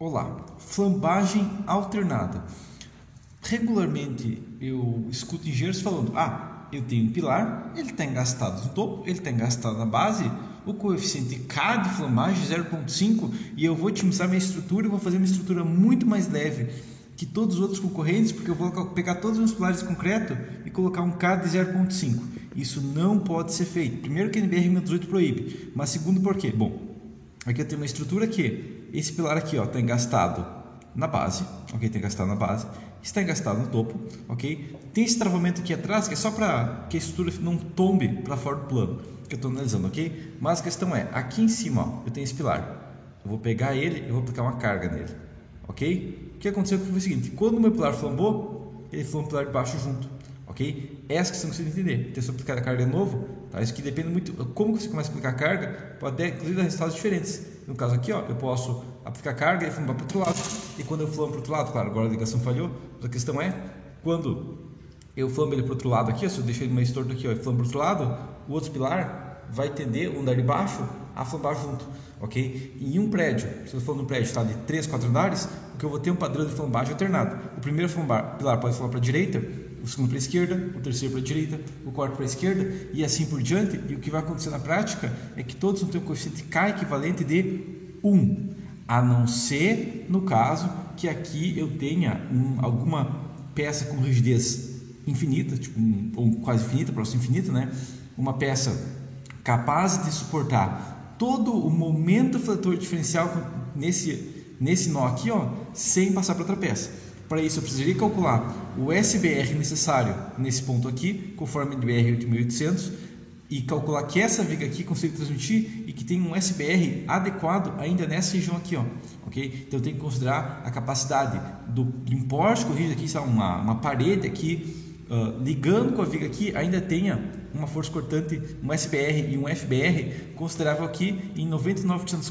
Olá, flambagem alternada. Regularmente eu escuto engenheiros falando: ah, eu tenho um pilar, ele está engastado no topo, ele está engastado na base, o coeficiente K de flambagem 0,5 e eu vou otimizar minha estrutura e vou fazer uma estrutura muito mais leve que todos os outros concorrentes, porque eu vou pegar todos os meus pilares de concreto e colocar um K de 0,5. Isso não pode ser feito. Primeiro que a NBR 18 proíbe, mas segundo por quê? Bom, aqui eu tenho uma estrutura que esse pilar aqui está engastado na base, ok? Está engastado na base, está engastado no topo, ok? Tem esse travamento aqui atrás que é só para que a estrutura não tombe para fora do plano, que eu estou analisando, ok? Mas a questão é, aqui em cima ó, eu tenho esse pilar, eu vou pegar ele e vou aplicar uma carga nele, ok? O que aconteceu foi o seguinte, quando o meu pilar flambou, ele flambou o pilar de baixo junto, ok? Essa questão que você tem que entender, tem que aplicar a carga de novo, tá? Isso que depende muito, como você começa a aplicar a carga, pode ter, inclusive dar resultados diferentes. No caso aqui, ó, eu posso aplicar carga e flambar para outro lado. E quando eu flamo para outro lado, claro, agora a ligação falhou, mas a questão é, quando eu flamo ele para outro lado aqui, ó, se eu deixar ele mais torto aqui ó, e flamo para outro lado, o outro pilar vai tender o andar de baixo a flambar junto, ok? Em um prédio, se eu for num prédio está de 3, 4 andares, o que eu vou ter um padrão de flambagem alternado. O primeiro flambar, pilar pode flambar para a direita, o segundo para a esquerda, o terceiro para a direita, o quarto para a esquerda e assim por diante. E o que vai acontecer na prática é que todos vão ter um coeficiente K equivalente de 1, a não ser no caso que aqui eu tenha um, alguma peça com rigidez infinita, tipo, um, ou quase infinita, próximo infinita, né? Uma peça capaz de suportar todo o momento fletor diferencial nesse nesse nó aqui, ó, sem passar para outra peça. Para isso, eu precisaria calcular o SBR necessário nesse ponto aqui, conforme o BR 8800, e calcular que essa viga aqui consegue transmitir e que tem um SBR adequado ainda nessa região aqui, ó, ok? Então, eu tenho que considerar a capacidade do importe corrigido aqui, uma, uma parede aqui, uh, ligando com a viga aqui, ainda tenha uma força cortante, um SBR e um FBR considerável aqui em 99% dos casos.